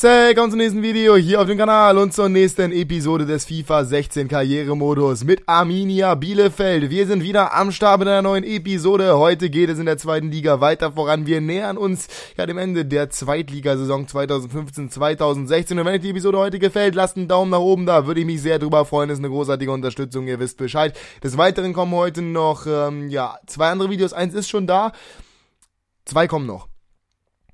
Kommt zum nächsten Video hier auf dem Kanal und zur nächsten Episode des FIFA 16 Karrieremodus mit Arminia Bielefeld. Wir sind wieder am Start mit einer neuen Episode. Heute geht es in der zweiten Liga weiter voran. Wir nähern uns ja dem Ende der Zweitligasaison 2015-2016. Und wenn euch die Episode heute gefällt, lasst einen Daumen nach oben da. Würde ich mich sehr drüber freuen. Das ist eine großartige Unterstützung. Ihr wisst Bescheid. Des Weiteren kommen heute noch, ähm, ja, zwei andere Videos. Eins ist schon da. Zwei kommen noch.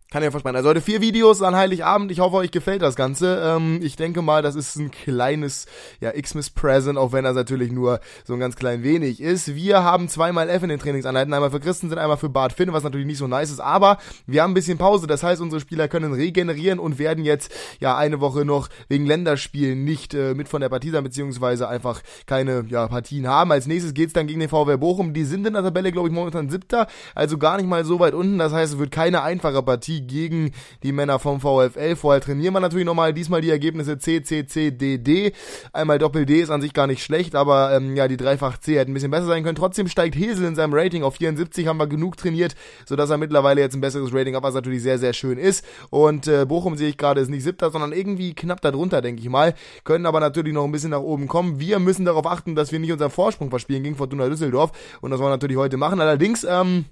Kann ja versprechen. Also heute vier Videos an Heiligabend. Ich hoffe, euch gefällt das Ganze. Ähm, ich denke mal, das ist ein kleines ja, Xmas-Present, auch wenn das natürlich nur so ein ganz klein wenig ist. Wir haben zweimal F in den Trainingsanheiten. Einmal für Christensen, einmal für Bart Finn, was natürlich nicht so nice ist. Aber wir haben ein bisschen Pause. Das heißt, unsere Spieler können regenerieren und werden jetzt ja eine Woche noch wegen Länderspielen nicht äh, mit von der Partie sein, beziehungsweise einfach keine ja, Partien haben. Als nächstes geht's dann gegen den VW Bochum. Die sind in der Tabelle, glaube ich, momentan siebter. Also gar nicht mal so weit unten. Das heißt, es wird keine einfache Partie gegen die Männer vom VfL. Vorher trainieren wir natürlich nochmal diesmal die Ergebnisse C, C, C, D, D. Einmal Doppel D ist an sich gar nicht schlecht, aber ähm, ja, die Dreifach C hätten ein bisschen besser sein können. Trotzdem steigt Hesel in seinem Rating auf 74, haben wir genug trainiert, sodass er mittlerweile jetzt ein besseres Rating hat, was natürlich sehr, sehr schön ist. Und äh, Bochum sehe ich gerade ist nicht siebter, sondern irgendwie knapp darunter, denke ich mal. Können aber natürlich noch ein bisschen nach oben kommen. Wir müssen darauf achten, dass wir nicht unseren Vorsprung verspielen gegen Fortuna Düsseldorf. Und das wollen wir natürlich heute machen. Allerdings, ähm,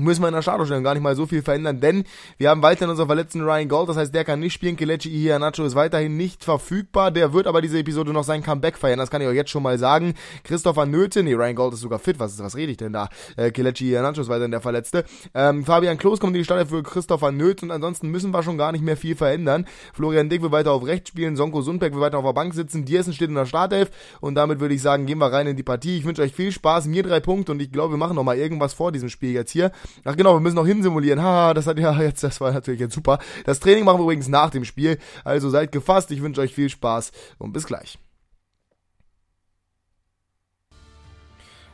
müssen wir in der Startaufstellung gar nicht mal so viel verändern, denn wir haben weiterhin unseren verletzten Ryan Gold, das heißt, der kann nicht spielen. Kelechi Iheanacho ist weiterhin nicht verfügbar, der wird aber diese Episode noch sein Comeback feiern, das kann ich euch jetzt schon mal sagen. Christopher Nöte, nee, Ryan Gold ist sogar fit, was, was rede ich denn da? Äh, Kelechi Iheanacho ist weiterhin der Verletzte. Ähm, Fabian Klos kommt in die Startelf für Christopher Nöte und ansonsten müssen wir schon gar nicht mehr viel verändern. Florian Dick will weiter auf rechts spielen, Sonko Sundberg will weiter auf der Bank sitzen, Diersen steht in der Startelf und damit würde ich sagen, gehen wir rein in die Partie. Ich wünsche euch viel Spaß, mir drei Punkte und ich glaube, wir machen noch mal irgendwas vor diesem Spiel jetzt hier. Ach genau, wir müssen noch hinsimulieren. Haha, das hat ja jetzt, das war natürlich jetzt super. Das Training machen wir übrigens nach dem Spiel. Also seid gefasst. Ich wünsche euch viel Spaß und bis gleich.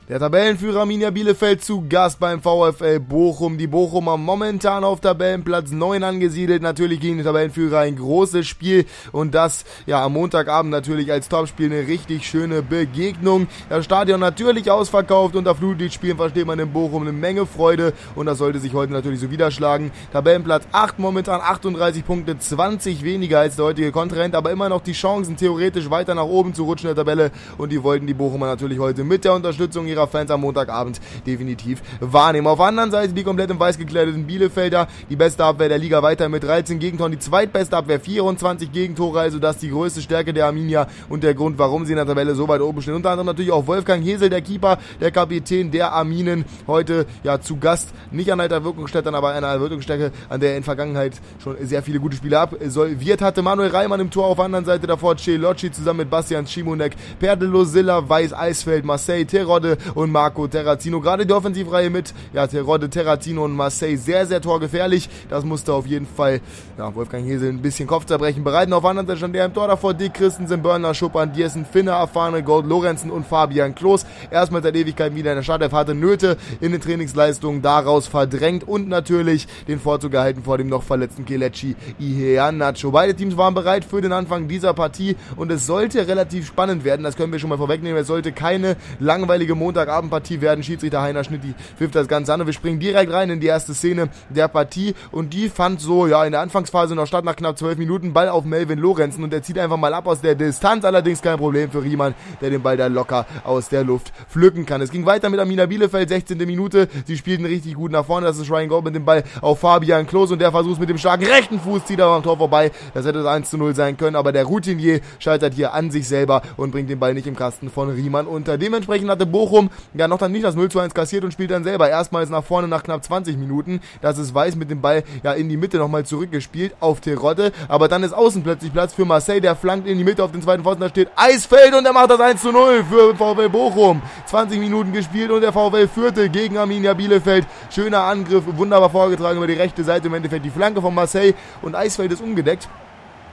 Der Tabellenführer Arminia Bielefeld zu Gast beim VfL Bochum. Die Bochumer momentan auf Tabellenplatz 9 angesiedelt. Natürlich gegen den Tabellenführer ein großes Spiel und das ja am Montagabend natürlich als Topspiel eine richtig schöne Begegnung. Das Stadion natürlich ausverkauft. Unter Flutlichtspielen versteht man in Bochum eine Menge Freude und das sollte sich heute natürlich so widerschlagen. Tabellenplatz 8 momentan 38 Punkte, 20 weniger als der heutige Kontrahent, aber immer noch die Chancen theoretisch weiter nach oben zu rutschen in der Tabelle und die wollten die Bochumer natürlich heute mit der Unterstützung ihrer Fans am Montagabend definitiv wahrnehmen. Auf der anderen Seite die komplett im weiß gekleideten Bielefelder, die beste Abwehr der Liga weiter mit 13 Gegentoren, die zweitbeste Abwehr 24 Gegentore, also das die größte Stärke der Arminia und der Grund, warum sie in der Tabelle so weit oben stehen. Unter anderem natürlich auch Wolfgang Hesel, der Keeper, der Kapitän der Arminen, heute ja zu Gast, nicht an alter Wirkungsstätte, aber an einer Wirkungsstätte, an der er in Vergangenheit schon sehr viele gute Spiele absolviert hatte. Manuel Reimann im Tor auf der anderen Seite davor, Celocci zusammen mit Bastian Schimonek, Perdelo Silla, Weiß Eisfeld, Marseille, Terodde und Marco Terrazino. Gerade die Offensivreihe mit ja, Terodde, Terrazino und Marseille sehr, sehr torgefährlich. Das musste auf jeden Fall ja, Wolfgang Hesel ein bisschen Kopfzerbrechen bereiten. Auf der anderen Seite stand der im Tor davor Dick Christensen, Börner, Schuppan, Diersen, Finne, Erfahrene, Gold, Lorenzen und Fabian Klos. Erstmal seit Ewigkeit wieder in der Startelf hatte Nöte in den Trainingsleistungen daraus verdrängt und natürlich den Vorzug erhalten vor dem noch verletzten Kelechi Iheanacho. Beide Teams waren bereit für den Anfang dieser Partie und es sollte relativ spannend werden. Das können wir schon mal vorwegnehmen. Es sollte keine langweilige Montagabendpartie werden. Schiedsrichter Heiner Schnitt die pfifft das Ganze an und wir springen direkt rein in die erste Szene der Partie und die fand so ja in der Anfangsphase noch statt nach knapp zwölf Minuten. Ball auf Melvin Lorenzen und der zieht einfach mal ab aus der Distanz. Allerdings kein Problem für Riemann, der den Ball da locker aus der Luft pflücken kann. Es ging weiter mit Amina Bielefeld, 16. Minute. Sie spielten richtig gut nach vorne. Das ist Ryan Gold mit dem Ball auf Fabian Klos und der versucht mit dem starken rechten Fuß, zieht aber am Tor vorbei. Das hätte das 1 zu 0 sein können, aber der Routinier scheitert hier an sich selber und bringt den Ball nicht im Kasten von Riemann unter. Dementsprechend hatte Bochum ja noch dann nicht das 0 zu 1 kassiert und spielt dann selber erstmals nach vorne nach knapp 20 Minuten. Das ist Weiß mit dem Ball ja in die Mitte nochmal zurückgespielt auf Terodde, aber dann ist außen plötzlich Platz für Marseille, der flankt in die Mitte auf den zweiten Pfosten, da steht Eisfeld und er macht das 1 zu 0 für VfL Bochum. 20 Minuten gespielt und der VfL führte gegen Arminia Bielefeld. Schöner Angriff, wunderbar vorgetragen über die rechte Seite, im Endeffekt die Flanke von Marseille und Eisfeld ist umgedeckt.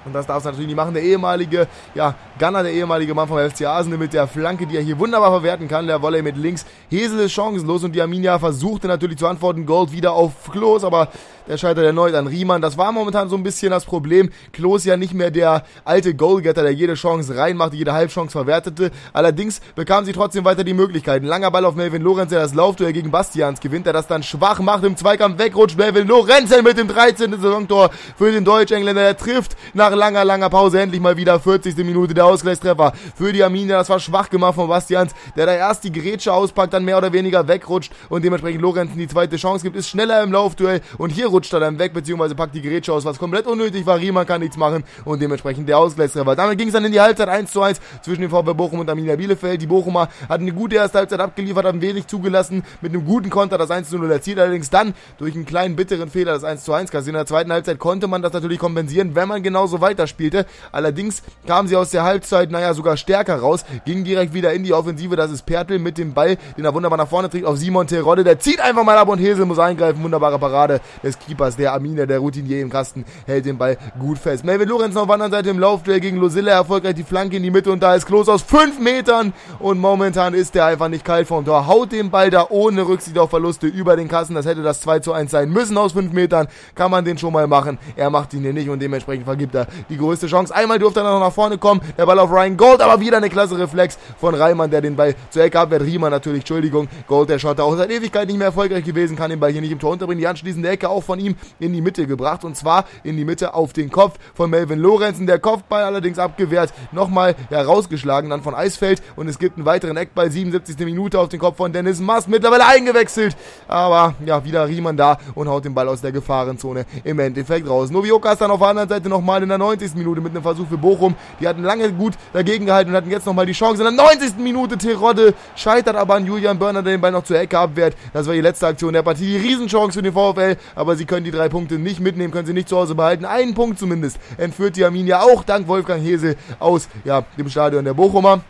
Und das darf es natürlich nicht machen. Der ehemalige, ja, Gunner, der ehemalige Mann vom FC Arsenal mit der Flanke, die er hier wunderbar verwerten kann. Der Volley mit links. Hesel ist chancenlos und die Arminia versuchte natürlich zu antworten. Gold wieder auf Klos, aber der scheitert erneut an Riemann. Das war momentan so ein bisschen das Problem. Klos ja nicht mehr der alte Goalgetter, der jede Chance reinmachte, jede Halbchance verwertete. Allerdings bekam sie trotzdem weiter die Möglichkeiten. Langer Ball auf Melvin Lorenz, der das Laufduell gegen Bastians gewinnt, der das dann schwach macht, im Zweikampf wegrutscht. Melvin Lorenz mit dem 13. Saisontor für den Deutsch-Engländer. Der trifft nach langer, langer Pause endlich mal wieder 40. Minute der Ausgleichstreffer für die Arminia. Das war schwach gemacht von Bastians, der da erst die Gerätsche auspackt, dann mehr oder weniger wegrutscht und dementsprechend Lorenzen die zweite Chance gibt, ist schneller im Laufduell und hier rutscht er dann weg, beziehungsweise packt die Gerätsche aus, was komplett unnötig war. Riemann kann nichts machen und dementsprechend der Ausgleichstreffer. Damit ging es dann in die Halbzeit 1 zu 1 zwischen dem VfB Bochum und Arminia Bielefeld. Die Bochumer hatten eine gute erste Halbzeit abgeliefert, haben wenig zugelassen, mit einem guten Konter das 1 zu 0 erzielt, allerdings dann durch einen kleinen bitteren Fehler das 1 zu 1 kassiert. In der zweiten Halbzeit konnte man das natürlich kompensieren, wenn man genauso weiterspielte. Allerdings kamen sie aus der Halbzeit, naja, sogar stärker raus, ging direkt wieder in die Offensive. Das ist Pertl mit dem Ball, den er wunderbar nach vorne trägt auf Simon Terodde. Der zieht einfach mal ab und Hesel muss eingreifen. Wunderbare Parade des Keepers, der Amina, der Routinier im Kasten, hält den Ball gut fest. Melvin Lorenz auf der anderen Seite im Laufduell gegen Losilla, erfolgreich die Flanke in die Mitte und da ist Klos aus 5 Metern und momentan ist der einfach nicht kalt vom Tor. Haut den Ball da ohne Rücksicht auf Verluste über den Kasten. Das hätte das 2 zu 1 sein müssen aus 5 Metern. Kann man den schon mal machen. Er macht ihn hier nicht und dementsprechend vergibt er die größte Chance. Einmal durfte er noch nach vorne kommen. Der Ball auf Ryan Gold, aber wieder eine klasse Reflex von Reimann, der den Ball zur Ecke abwehrt. Riemann natürlich, Entschuldigung. Gold, der Schotter, auch seit Ewigkeit nicht mehr erfolgreich gewesen, kann den Ball hier nicht im Tor unterbringen. Die anschließende Ecke auch von ihm in die Mitte gebracht und zwar in die Mitte auf den Kopf von Melvin Lorenzen. Der Kopfball allerdings abgewehrt, nochmal herausgeschlagen dann von Eisfeld und es gibt einen weiteren Eckball, 77. Minute auf den Kopf von Dennis Mast, mittlerweile eingewechselt, aber ja, wieder Riemann da und haut den Ball aus der Gefahrenzone im Endeffekt raus. Novioka ist dann auf der anderen Seite nochmal in der 90. Minute mit einem Versuch für Bochum. Die hatten lange gut dagegen gehalten und hatten jetzt nochmal die Chance. In der 90. Minute Terodde scheitert aber an Julian Börner, der den Ball noch zur Ecke abwehrt. Das war die letzte Aktion der Partie. Die Riesenchance für den VfL, aber sie können die drei Punkte nicht mitnehmen, können sie nicht zu Hause behalten. Einen Punkt zumindest entführt die Arminia auch dank Wolfgang Hese aus ja, dem Stadion der Bochumer.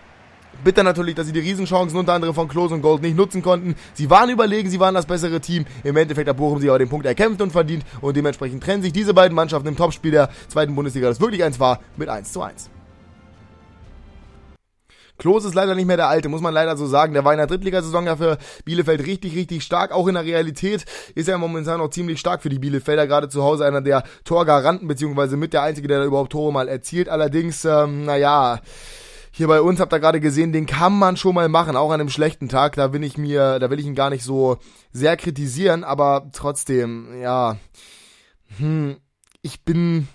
Bitter natürlich, dass sie die Riesenchancen unter anderem von Klose und Gold nicht nutzen konnten. Sie waren überlegen, sie waren das bessere Team. Im Endeffekt hat Bochum sie aber den Punkt erkämpft und verdient und dementsprechend trennen sich diese beiden Mannschaften im Topspiel der zweiten Bundesliga, das wirklich eins war, mit 1 zu 1. Klos ist leider nicht mehr der Alte, muss man leider so sagen. Der war in der Drittligasaison ja für Bielefeld richtig, richtig stark. Auch in der Realität ist er momentan noch ziemlich stark für die Bielefelder. Gerade zu Hause einer der Torgaranten, beziehungsweise mit der Einzige, der da überhaupt Tore mal erzielt. Allerdings, ähm, naja, hier bei uns habt ihr gerade gesehen, den kann man schon mal machen, auch an einem schlechten Tag. Da will ich mir, da will ich ihn gar nicht so sehr kritisieren, aber trotzdem, ja, hm, ich bin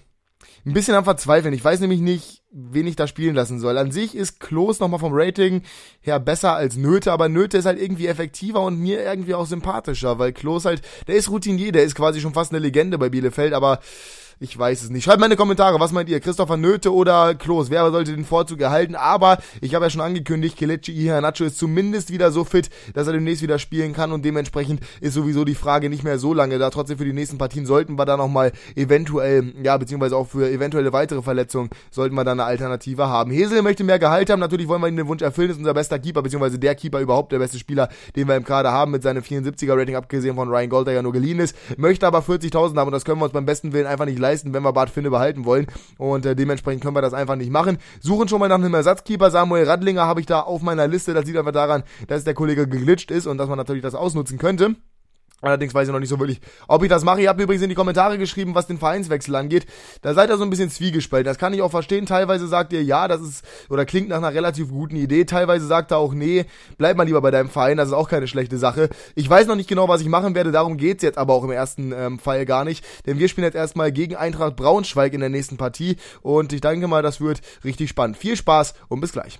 ein bisschen am Verzweifeln. Ich weiß nämlich nicht, wen ich da spielen lassen soll. An sich ist Klos nochmal vom Rating her besser als Nöte, aber Nöte ist halt irgendwie effektiver und mir irgendwie auch sympathischer, weil Klos halt, der ist Routinier, der ist quasi schon fast eine Legende bei Bielefeld, aber ich weiß es nicht. Schreibt mal in die Kommentare, was meint ihr? Christopher Nöte oder Klos? Wer sollte den Vorzug erhalten? Aber ich habe ja schon angekündigt, Kelechi Iheanacho ist zumindest wieder so fit, dass er demnächst wieder spielen kann und dementsprechend ist sowieso die Frage nicht mehr so lange da. Trotzdem für die nächsten Partien sollten wir da nochmal eventuell, ja, beziehungsweise auch für eventuelle weitere Verletzungen sollten wir da eine Alternative haben. Hesel möchte mehr Gehalt haben. Natürlich wollen wir ihm den Wunsch erfüllen. Ist unser bester Keeper, beziehungsweise der Keeper überhaupt, der beste Spieler, den wir im Kader haben mit seinem 74er Rating, abgesehen von Ryan Gold, der ja nur geliehen ist. Möchte aber 40.000 haben und das können wir uns beim besten Willen einfach nicht leisten, wenn wir Bart Finne behalten wollen. Und äh, dementsprechend können wir das einfach nicht machen. Suchen schon mal nach einem Ersatzkeeper. Samuel Radlinger habe ich da auf meiner Liste. Das liegt einfach daran, dass der Kollege geglitscht ist und dass man natürlich das ausnutzen könnte. Allerdings weiß ich noch nicht so wirklich, ob ich das mache. Ihr habt übrigens in die Kommentare geschrieben, was den Vereinswechsel angeht. Da seid ihr so ein bisschen zwiegespalten. Das kann ich auch verstehen. Teilweise sagt ihr, ja, das ist, oder klingt nach einer relativ guten Idee. Teilweise sagt er auch, nee, bleib mal lieber bei deinem Verein. Das ist auch keine schlechte Sache. Ich weiß noch nicht genau, was ich machen werde. Darum geht's jetzt aber auch im ersten ähm, Fall gar nicht. Denn wir spielen jetzt erstmal gegen Eintracht Braunschweig in der nächsten Partie. Und ich denke mal, das wird richtig spannend. Viel Spaß und bis gleich.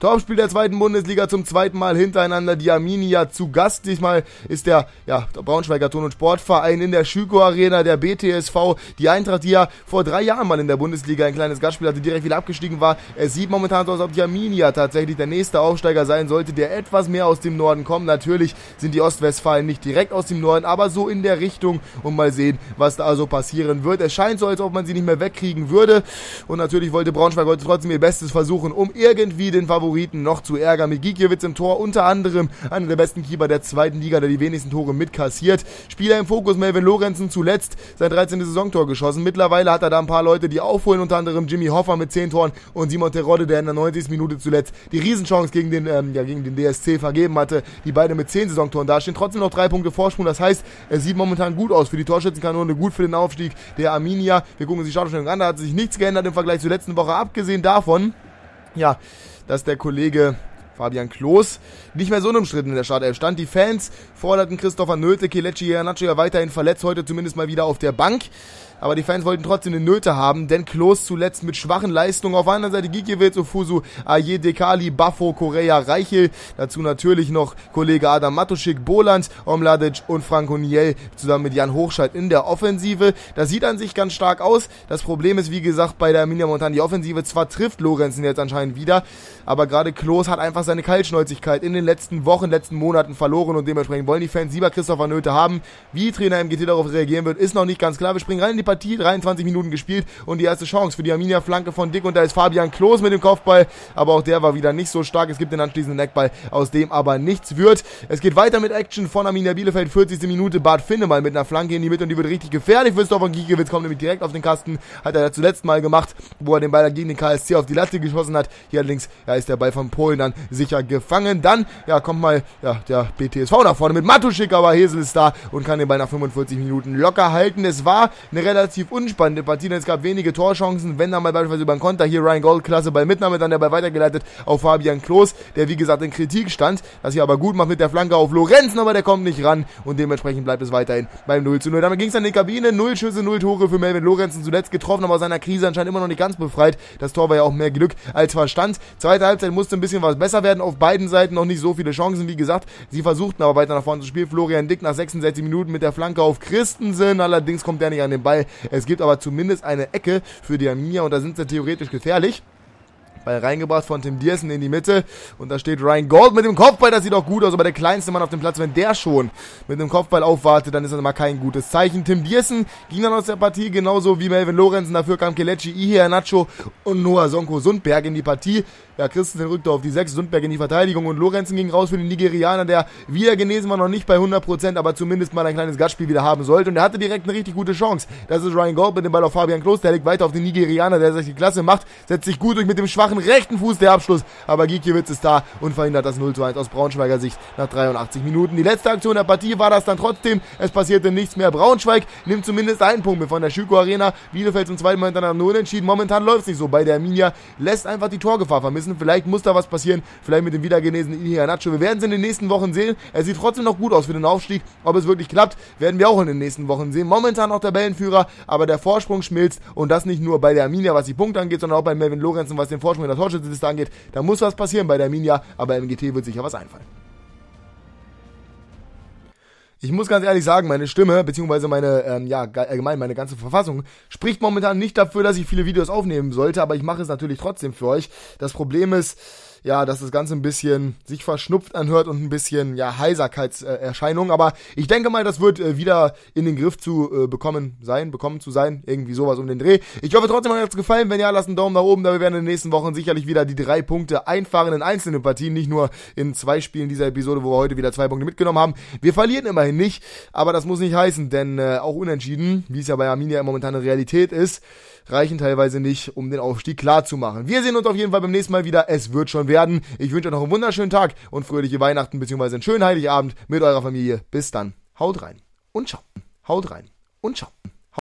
Topspiel der zweiten Bundesliga zum zweiten Mal hintereinander. Die Arminia zu Gast. Diesmal ist der, ja, der Braunschweiger Ton- und Sportverein in der Schüko Arena, der BTSV. Die Eintracht, die ja vor drei Jahren mal in der Bundesliga ein kleines Gastspiel hatte, direkt wieder abgestiegen war. Es sieht momentan so aus, als ob die Arminia tatsächlich der nächste Aufsteiger sein sollte, der etwas mehr aus dem Norden kommt. Natürlich sind die Ostwestfalen nicht direkt aus dem Norden, aber so in der Richtung und mal sehen, was da also passieren wird. Es scheint so, als ob man sie nicht mehr wegkriegen würde. Und natürlich wollte Braunschweig heute trotzdem ihr Bestes versuchen, um irgendwie den Favorit Favoriten noch zu ärgern. Mit Gikiewicz im Tor unter anderem einer der besten Keeper der zweiten Liga, der die wenigsten Tore mitkassiert. Spieler im Fokus Melvin Lorenzen zuletzt sein 13. Saisontor geschossen. Mittlerweile hat er da ein paar Leute, die aufholen, unter anderem Jimmy Hoffa mit 10 Toren und Simon Terodde, der in der 90. Minute zuletzt die Riesenchance gegen den, ähm, ja, gegen den DSC vergeben hatte. Die beide mit 10 Saisontoren dastehen. Trotzdem noch drei Punkte Vorsprung. Das heißt, es sieht momentan gut aus für die Torschützenkanone, gut für den Aufstieg der Arminia. Wir gucken uns die Startaufstellung an. Da hat sich nichts geändert im Vergleich zur letzten Woche. Abgesehen davon, ja, dass der Kollege Fabian Klos nicht mehr so unumstritten in der Startelf stand. Die Fans forderten Christopher Nölte, Kelechi Iheanacho ja weiterhin verletzt, heute zumindest mal wieder auf der Bank aber die Fans wollten trotzdem eine Nöte haben, denn Klos zuletzt mit schwachen Leistungen. Auf einer Seite Gikiewicz, Ofusu, Aye Dekali, Baffo, Korea, Reichel. Dazu natürlich noch Kollege Adam Matuschik, Boland, Omladic und Franco Niel zusammen mit Jan Hochscheid in der Offensive. Das sieht an sich ganz stark aus. Das Problem ist, wie gesagt, bei der Arminia Montan die Offensive. Zwar trifft Lorenzen jetzt anscheinend wieder, aber gerade Klos hat einfach seine Kaltschnäuzigkeit in den letzten Wochen, letzten Monaten verloren und dementsprechend wollen die Fans lieber Christopher Nöte haben. Wie Trainer MGT darauf reagieren wird, ist noch nicht ganz klar. Wir springen rein in die Partie, 23 Minuten gespielt und die erste Chance für die Arminia Flanke von Dick und da ist Fabian Klos mit dem Kopfball, aber auch der war wieder nicht so stark. Es gibt den anschließenden Eckball, aus dem aber nichts wird. Es geht weiter mit Action von Arminia Bielefeld, 40. Minute, Bart Finne mal mit einer Flanke in die Mitte und die wird richtig gefährlich für Stoffel Giekewitz, kommt nämlich direkt auf den Kasten, hat er zuletzt mal gemacht, wo er den Ball gegen den KSC auf die Latte geschossen hat. Hier allerdings, ja, ist der Ball von Polen dann sicher gefangen. Dann, ja, kommt mal, ja, der BTSV nach vorne mit Matuschik, aber Hesel ist da und kann den Ball nach 45 Minuten locker halten. Es war eine relativ unspannende Partie, denn es gab wenige Torchancen. Wenn dann mal beispielsweise über den Konter hier Ryan Gold, klasse bei Mitnahme, dann der Ball weitergeleitet auf Fabian Klos, der wie gesagt in Kritik stand, dass hier aber gut macht mit der Flanke auf Lorenzen, aber der kommt nicht ran und dementsprechend bleibt es weiterhin beim 0 zu 0. Damit ging es an die Kabine, 0 Schüsse, 0 Tore für Melvin Lorenzen, zuletzt getroffen, aber aus seiner Krise anscheinend immer noch nicht ganz befreit. Das Tor war ja auch mehr Glück als Verstand. Zweite Halbzeit musste ein bisschen was besser werden auf beiden Seiten, noch nicht so viele Chancen, wie gesagt. Sie versuchten aber weiter nach vorne zu spielen. Florian Dick nach 66 Minuten mit der Flanke auf Christensen, allerdings kommt er nicht an den Ball. Es gibt aber zumindest eine Ecke für die Arminia und da sind sie theoretisch gefährlich. Ball reingebracht von Tim Diersen in die Mitte. Und da steht Ryan Gold mit dem Kopfball. Das sieht auch gut aus. Aber der kleinste Mann auf dem Platz, wenn der schon mit dem Kopfball aufwartet, dann ist das immer kein gutes Zeichen. Tim Diersen ging dann aus der Partie genauso wie Melvin Lorenzen. Dafür kam Kelechi, Ihe Nacho und Noah Sonko Sundberg in die Partie. Ja, Christensen rückte auf die 6, Sundberg in die Verteidigung und Lorenzen ging raus für den Nigerianer, der wieder genesen war, noch nicht bei 100%, aber zumindest mal ein kleines Gastspiel wieder haben sollte. Und er hatte direkt eine richtig gute Chance. Das ist Ryan Gold mit dem Ball auf Fabian Klos. Der legt weiter auf den Nigerianer, der sich die Klasse macht, setzt sich gut durch mit dem schwachen rechten Fuß der Abschluss. Aber Gikiewicz ist da und verhindert das 0 zu 1 aus Braunschweiger Sicht nach 83 Minuten. Die letzte Aktion der Partie war das dann trotzdem. Es passierte nichts mehr. Braunschweig nimmt zumindest einen Punkt mit von der Schüko Arena. Bielefeld zum zweiten Mal hintereinander nur entschieden. Momentan läuft es nicht so bei der Arminia. Lässt einfach die Torgefahr vermissen. Vielleicht muss da was passieren. Vielleicht mit dem wiedergenesenen Nacho. Wir werden es in den nächsten Wochen sehen. Er sieht trotzdem noch gut aus für den Aufstieg. Ob es wirklich klappt, werden wir auch in den nächsten Wochen sehen. Momentan noch Tabellenführer, aber der Vorsprung schmilzt. Und das nicht nur bei der Arminia, was die Punkte angeht, sondern auch bei Melvin Lorenzen, was den Vorsprung in der Torschützenliste angeht. Da muss was passieren bei der Arminia, aber MGT wird sicher was einfallen. Ich muss ganz ehrlich sagen, meine Stimme, beziehungsweise meine, ähm, ja, allgemein meine ganze Verfassung, spricht momentan nicht dafür, dass ich viele Videos aufnehmen sollte, aber ich mache es natürlich trotzdem für euch. Das Problem ist, ja, dass das Ganze ein bisschen sich verschnupft anhört und ein bisschen, ja, Heiserkeitserscheinungen. Aber ich denke mal, das wird äh, wieder in den Griff zu äh, bekommen sein, bekommen zu sein. Irgendwie sowas um den Dreh. Ich hoffe trotzdem, hat es gefallen. Wenn ja, lasst einen Daumen nach oben. Da wir werden in den nächsten Wochen sicherlich wieder die drei Punkte einfahren in einzelnen Partien. Nicht nur in zwei Spielen dieser Episode, wo wir heute wieder zwei Punkte mitgenommen haben. Wir verlieren immerhin nicht. Aber das muss nicht heißen, denn äh, auch unentschieden, wie es ja bei Arminia momentan eine Realität ist, reichen teilweise nicht, um den Aufstieg klar zu machen. Wir sehen uns auf jeden Fall beim nächsten Mal wieder. Es wird schon werden. Ich wünsche euch noch einen wunderschönen Tag und fröhliche Weihnachten bzw. einen schönen Heiligabend mit eurer Familie. Bis dann. Haut rein und ciao. Haut rein und ciao.